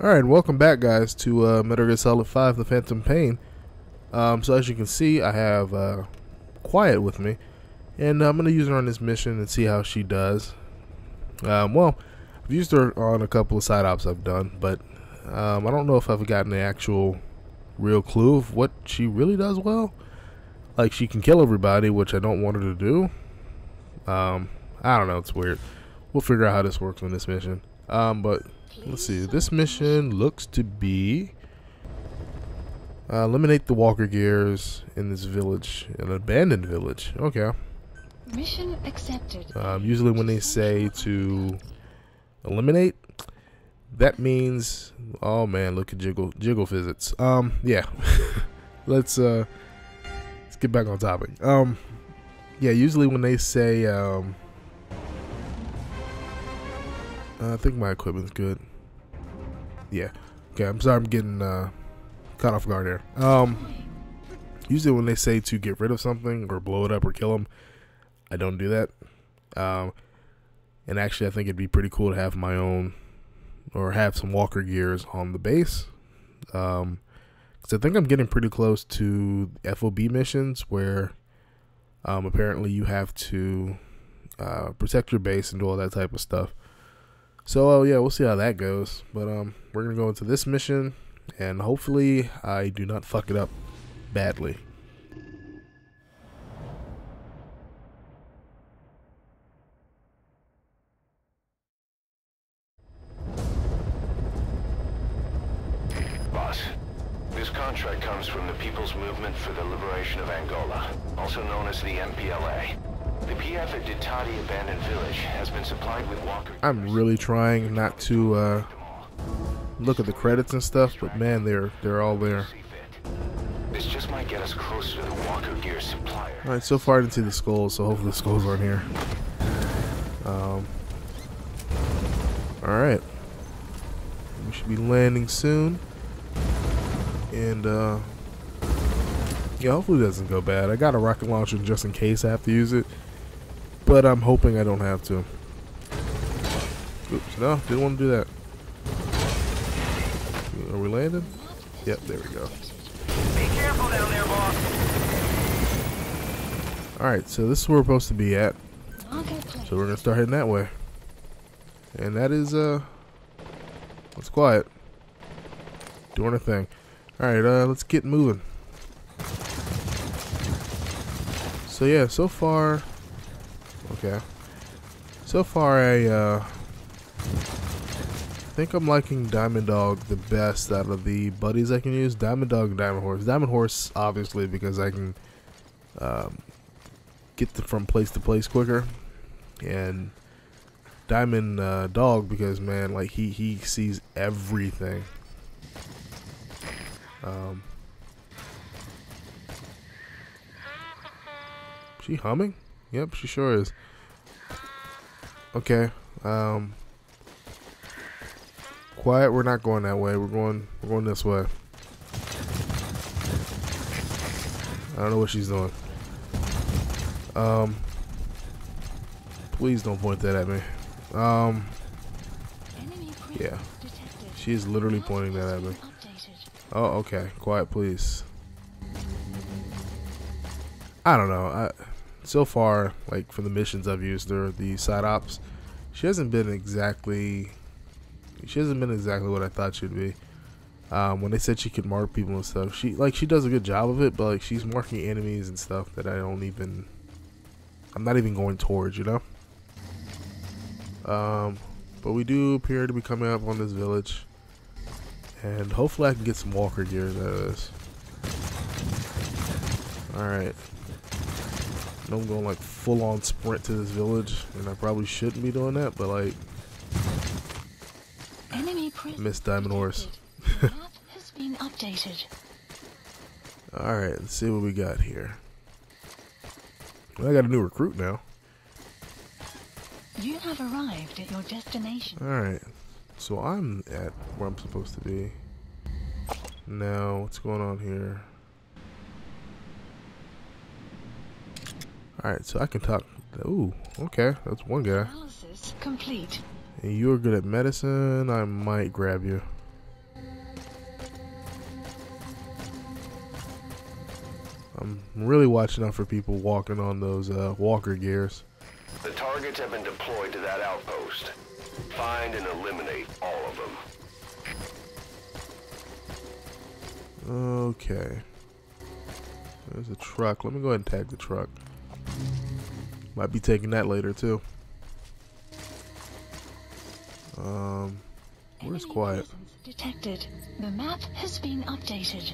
Alright, welcome back guys to uh, Metal Gear Solid 5 The Phantom Pain. Um, so as you can see, I have uh, Quiet with me. And I'm going to use her on this mission and see how she does. Um, well, I've used her on a couple of side ops I've done, but um, I don't know if I've gotten the actual real clue of what she really does well. Like, she can kill everybody, which I don't want her to do. Um, I don't know, it's weird. We'll figure out how this works on this mission. Um, but let's see. This mission looks to be uh, eliminate the walker gears in this village, an abandoned village. Okay. Mission accepted. Um, usually, when they say to eliminate, that means oh man, look at jiggle jiggle physics. Um, yeah. let's uh, let's get back on topic. Um, yeah. Usually, when they say um I think my equipment's good. Yeah. Okay, I'm sorry I'm getting uh, caught off guard here. Um, usually when they say to get rid of something or blow it up or kill them, I don't do that. Um, and actually I think it'd be pretty cool to have my own or have some walker gears on the base. Um, cause I think I'm getting pretty close to FOB missions where um, apparently you have to uh, protect your base and do all that type of stuff. So uh, yeah, we'll see how that goes. But um, we're gonna go into this mission, and hopefully I do not fuck it up badly. Boss, this contract comes from the People's Movement for the Liberation of Angola, also known as the MPLA. The PF at Ditadi Abandoned Village has been supplied with walker... I'm really trying not to uh, look at the credits and stuff, but man, they're they're all there. This just might get us closer to the Walker Gear supplier. All right, so far I didn't see the skulls, so hopefully the skulls aren't here. Um, all right, we should be landing soon, and uh, yeah, hopefully it doesn't go bad. I got a rocket launcher just in case I have to use it, but I'm hoping I don't have to. Oops, no, didn't want to do that. Are we landing? Yep, there we go. Be careful down there, boss. Alright, so this is where we're supposed to be at. So we're gonna start heading that way. And that is uh let's quiet. Doing a thing. Alright, uh let's get moving. So yeah, so far Okay. So far I uh think I'm liking Diamond Dog the best out of the buddies I can use. Diamond Dog and Diamond Horse. Diamond Horse obviously because I can um get the, from place to place quicker and diamond uh, dog because man like he he sees everything um she humming yep she sure is okay um quiet we're not going that way we're going we're going this way i don't know what she's doing um, please don't point that at me. Um, yeah. she is literally pointing that at me. Oh, okay. Quiet, please. I don't know. I, so far, like for the missions I've used, or the side ops, she hasn't been exactly. She hasn't been exactly what I thought she'd be. Um, when they said she could mark people and stuff, she like she does a good job of it, but like she's marking enemies and stuff that I don't even. I'm not even going towards, you know. Um, but we do appear to be coming up on this village. And hopefully I can get some walker gear. out of this. Alright. I'm going like full on sprint to this village. And I probably shouldn't be doing that, but like, Enemy Miss Diamond Horse. has been updated. alright, let's see what we got here. Well, I got a new recruit now. You have arrived at your destination. Alright. So I'm at where I'm supposed to be. Now, what's going on here? All right, so I can talk. Ooh, okay, that's one guy. Analysis complete. And you're good at medicine. I might grab you. I'm really watching out for people walking on those uh, walker gears. The targets have been deployed to that outpost. Find and eliminate all of them. Okay. There's a truck. Let me go ahead and tag the truck. Might be taking that later too. Um, where's quiet? Detected. The map has been updated.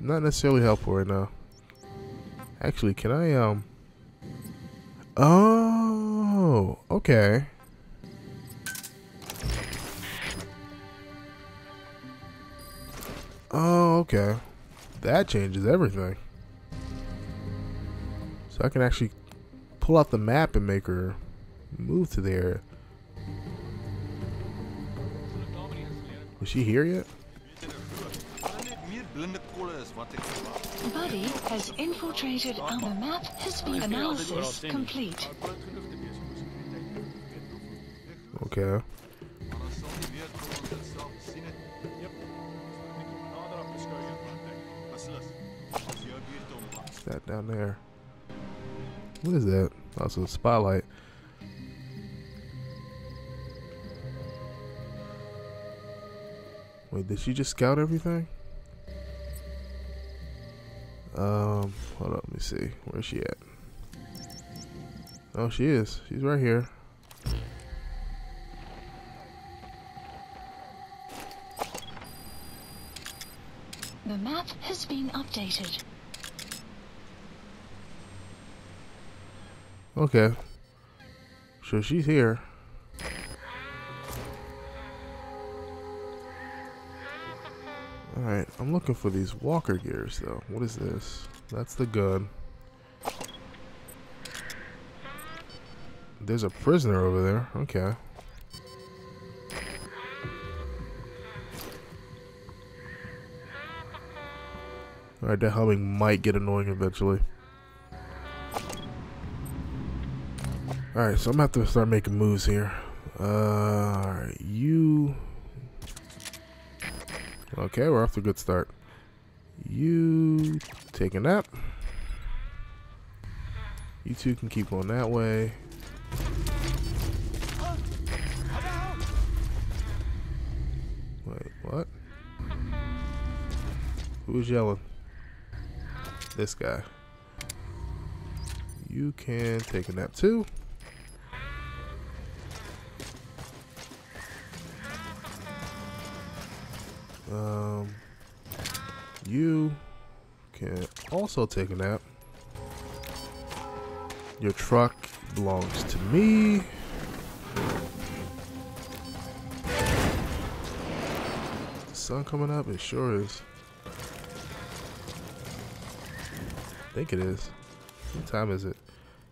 Not necessarily helpful right now. Actually, can I um? Oh, okay. Okay. That changes everything. So I can actually pull out the map and make her move to there. Was she here yet? meer blinde kolle is wat ek verwag. Buddy has infiltrated and the map has been analysis complete. Okay. That down there? What is that? Also, a spotlight. Wait, did she just scout everything? Um, hold up, let me see. Where's she at? Oh, she is. She's right here. The map has been updated. Okay. So she's here. Alright, I'm looking for these walker gears though. What is this? That's the gun. There's a prisoner over there. Okay. Alright, that humming might get annoying eventually. Alright, so I'm gonna have to start making moves here. Uh, you. Okay, we're off to a good start. You take a nap. You two can keep going that way. Wait, what? Who's yelling? This guy. You can take a nap too. Um, you can also take a nap. Your truck belongs to me. The sun coming up? It sure is. I think it is. What time is it?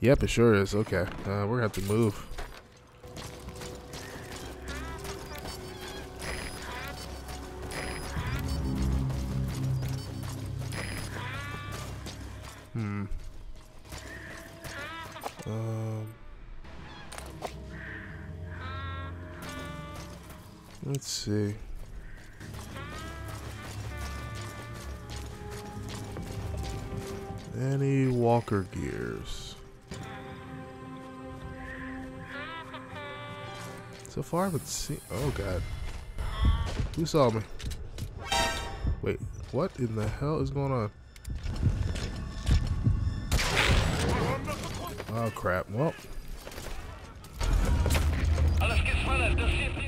Yep, it sure is. Okay, uh, we're gonna have to move. Hmm. Um. Let's see. Any walker gears? So far, I haven't seen. Oh god. Who saw me? Wait, what in the hell is going on? Oh crap. Well,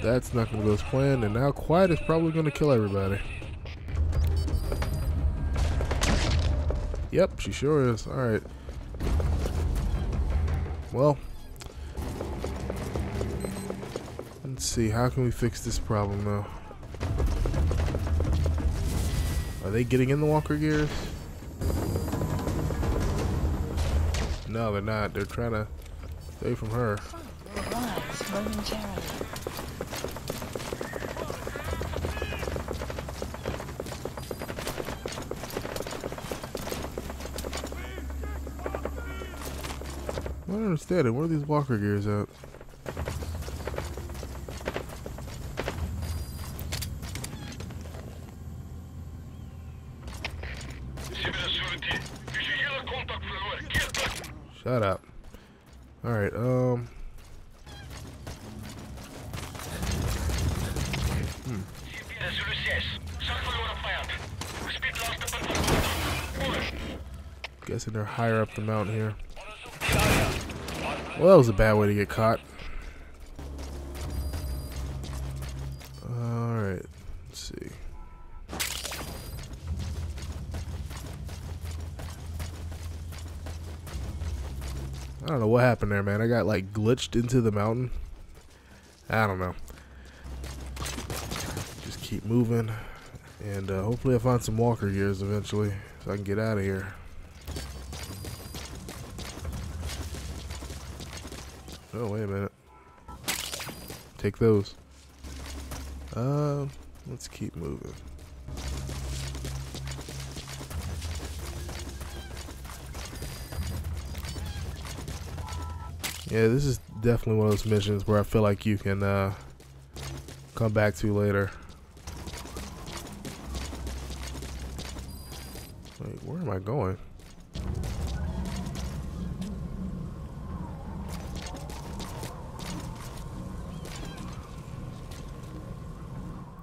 that's not going to go as planned, and now Quiet is probably going to kill everybody. Yep, she sure is. Alright. Well, let's see. How can we fix this problem now? Are they getting in the walker gears? No, they're not. They're trying to stay from her. I don't understand it. Where are these walker gears at? Shut up. Alright, um. Guessing they're higher up the mountain here. Well, that was a bad way to get caught. I don't know what happened there, man. I got like glitched into the mountain. I don't know. Just keep moving. And uh, hopefully I find some walker gears eventually so I can get out of here. Oh, wait a minute. Take those. Uh, let's keep moving. Yeah, this is definitely one of those missions where I feel like you can uh, come back to later. Wait, where am I going?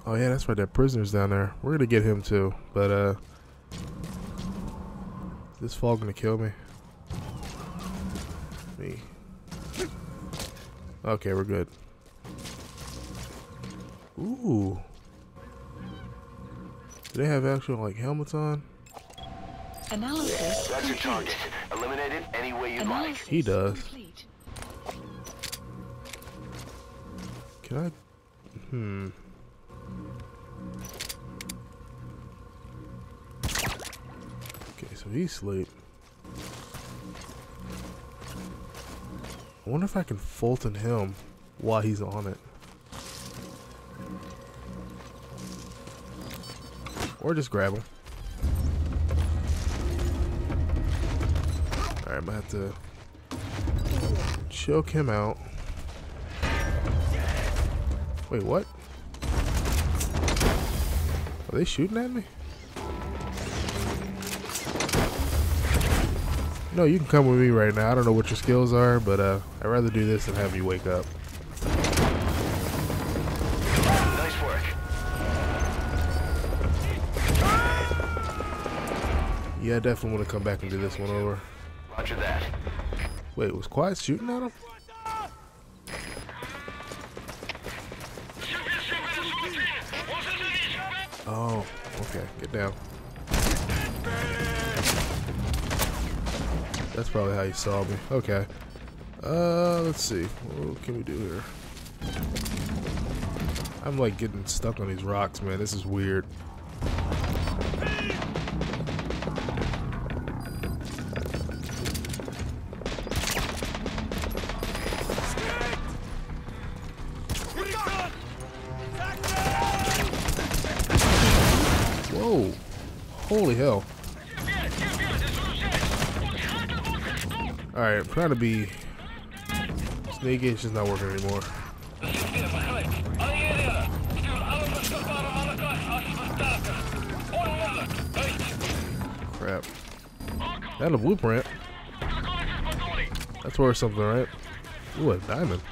Oh yeah, that's right. That prisoner's down there. We're gonna get him too, but uh, is this fall gonna kill me? Me. Okay, we're good. Ooh. Do they have actual like helmets on? Analysis That's your target. Eliminate it any way you'd like. Analysis He does. complete. Can I? Hmm. Okay, so he's asleep. I wonder if I can Fulton him while he's on it. Or just grab him. Alright, I'm gonna have to choke him out. Wait, what? Are they shooting at me? No, you can come with me right now. I don't know what your skills are, but uh, I'd rather do this than have you wake up. Nice work. Yeah, I definitely want to come back and do this one over. Roger that. Wait, was Quiet shooting at him? Oh, okay. Get down. That's probably how you saw me. Okay. Uh, let's see. What can we do here? I'm like getting stuck on these rocks, man. This is weird. Trying to be sneaky. It's just not working anymore. Crap. That a blueprint. That's worth something, right? Ooh, a diamond.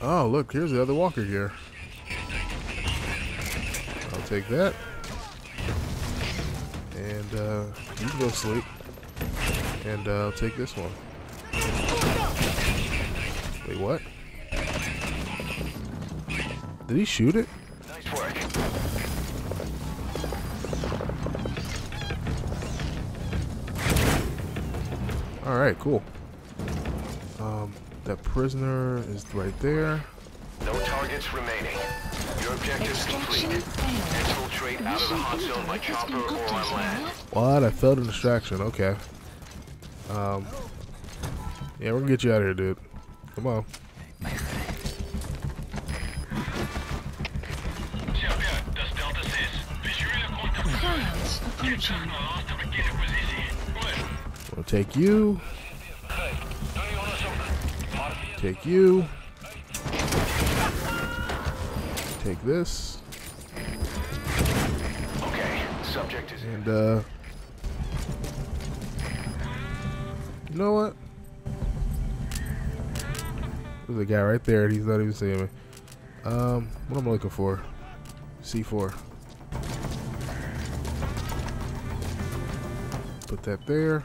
Oh, look, here's the other walker here. I'll take that. And uh, you can go sleep. And uh, I'll take this one. Wait, what? Did he shoot it? Nice work. Alright, cool. Um, that prisoner is right there. No targets remaining. Your objective's Extraction complete. failed. Infiltrate out of the hot zone by Mission chopper has been or on land. What? I failed a distraction. Okay. Um. Yeah, we're gonna get you out of here, dude. Come on. We'll take you. Take you. Take this. Okay, Subject is And, uh. You know what? There's a guy right there, and he's not even seeing me. Um, what am I looking for? C4. Put that there.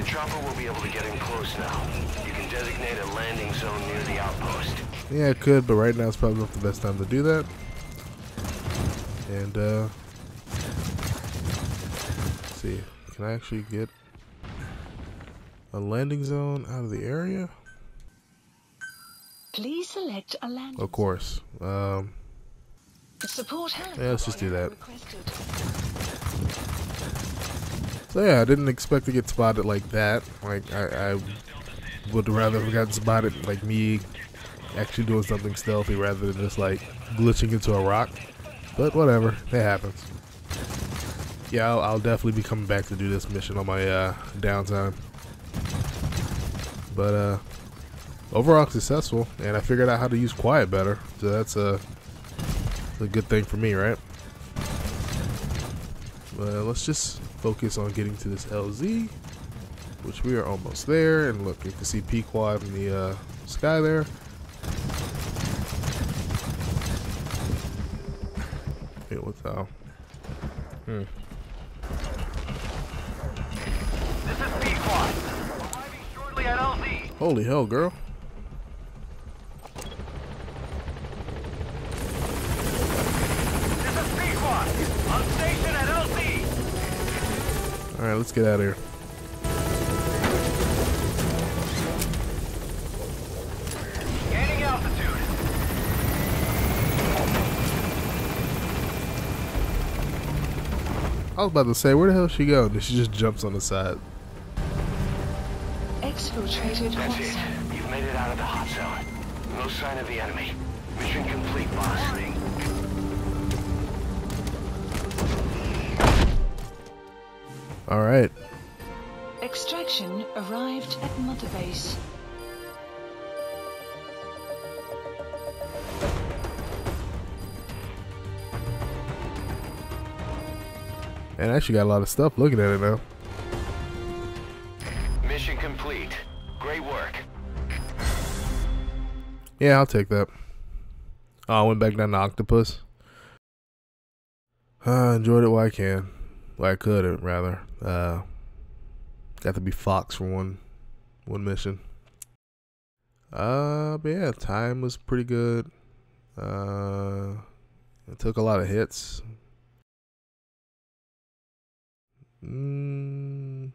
The chopper will be able to get in close now. You can designate a landing zone near the outpost. Yeah, I could, but right now it's probably not the best time to do that. And, uh, let's see, can I actually get a landing zone out of the area? Please select a landing. Of course. Um, Support helicopter Yeah, let's just do that. requested. So yeah, I didn't expect to get spotted like that. Like, I, I would rather have gotten spotted like me actually doing something stealthy rather than just like glitching into a rock. But whatever, it happens. Yeah, I'll, I'll definitely be coming back to do this mission on my uh, downtime. But uh, overall successful, and I figured out how to use quiet better. So that's a, a good thing for me, right? But let's just focus on getting to this LZ, which we are almost there. And look, you can see Pequod in the uh, sky there. Hey, what's that? Hmm. This is Pequod. Arriving shortly at LZ. Holy hell, girl. This is Pequod. On station at LZ. Alright, let's get out of here. Gaining altitude. I was about to say, where the hell she go? And she just jumps on the side. Exfiltrated That's it. You've made it out of the hot zone. No sign of the enemy. Mission complete, boss. Alright. Extraction arrived at Mother Base. And I actually got a lot of stuff looking at it now. Mission complete. Great work. Yeah, I'll take that. Oh, I went back down to Octopus. Uh, enjoyed it while I can. I could, uh, rather. Uh, got to be Fox for one, one mission. Uh, but yeah, time was pretty good. Uh, it took a lot of hits. Mm,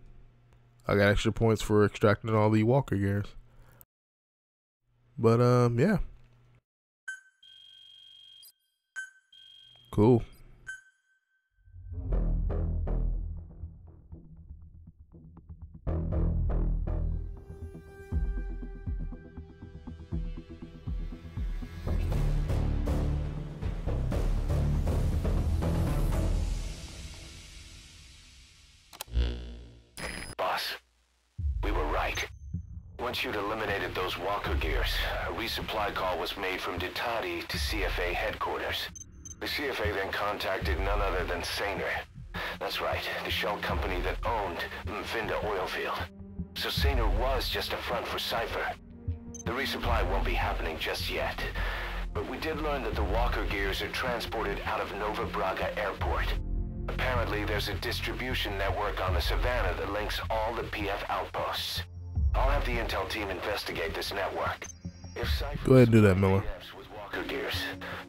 I got extra points for extracting all the Walker gears. But um, yeah. Cool. Once you'd eliminated those walker gears, a resupply call was made from Ditadi to CFA headquarters. The CFA then contacted none other than Saner. That's right, the shell company that owned Mfinda Oilfield. So Saner was just a front for Cypher. The resupply won't be happening just yet. But we did learn that the walker gears are transported out of Nova Braga Airport. Apparently, there's a distribution network on the Savannah that links all the PF outposts. I'll have the intel team investigate this network. If Cypher Go ahead and do that, Miller. With walker gears,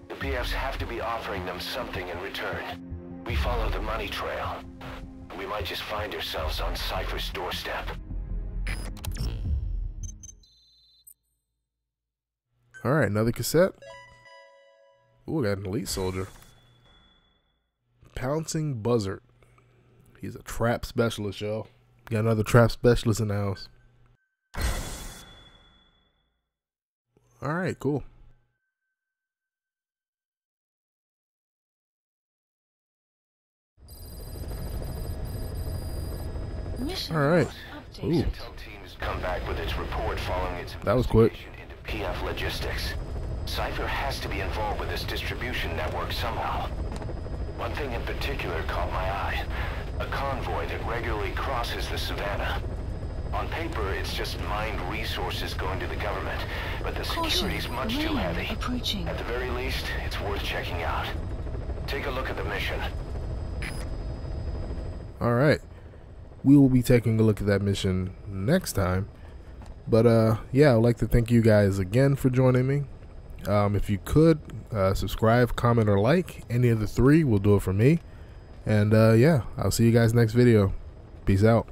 the PFs have to be offering them something in return. We follow the money trail. We might just find ourselves on Cypher's doorstep. All right, another cassette. Ooh, I got an elite soldier. Pouncing buzzard. He's a trap specialist, y'all. Got another trap specialist in the house. All right, cool. Mission All right. Ooh. Intel come back with its report following its That was quick. into PF logistics. Cypher has to be involved with this distribution network somehow. One thing in particular caught my eye. A convoy that regularly crosses the savannah. On paper, it's just mined resources going to the government, but the Caution. security's much too heavy. approaching. At the very least, it's worth checking out. Take a look at the mission. All right. We will be taking a look at that mission next time. But uh yeah, I'd like to thank you guys again for joining me. Um, if you could uh, subscribe, comment, or like any of the three will do it for me. And uh, yeah, I'll see you guys next video. Peace out.